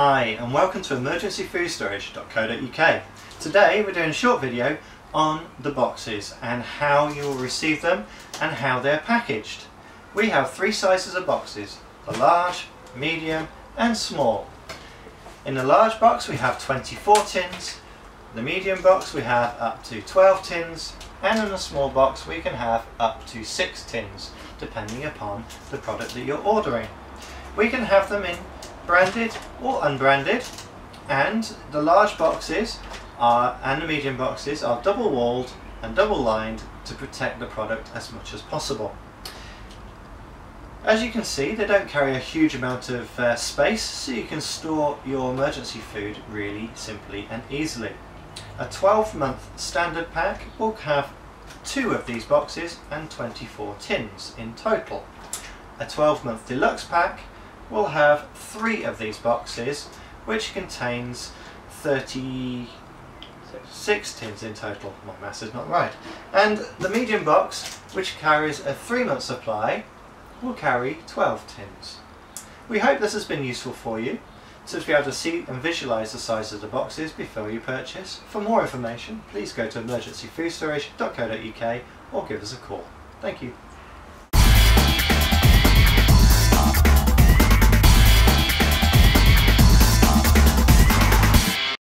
and welcome to emergencyfoodstorage.co.uk. Today we're doing a short video on the boxes and how you'll receive them and how they're packaged. We have three sizes of boxes, the large, medium and small. In the large box we have 24 tins, the medium box we have up to 12 tins and in the small box we can have up to 6 tins depending upon the product that you're ordering. We can have them in branded or unbranded and the large boxes are and the medium boxes are double walled and double lined to protect the product as much as possible. As you can see they don't carry a huge amount of uh, space so you can store your emergency food really simply and easily. A 12 month standard pack will have two of these boxes and 24 tins in total. A 12 month deluxe pack will have three of these boxes which contains 36 tins in total. My maths is not right. And the medium box, which carries a three month supply, will carry 12 tins. We hope this has been useful for you, so to be able to see and visualise the size of the boxes before you purchase. For more information, please go to emergencyfoodstorage.co.uk or give us a call. Thank you.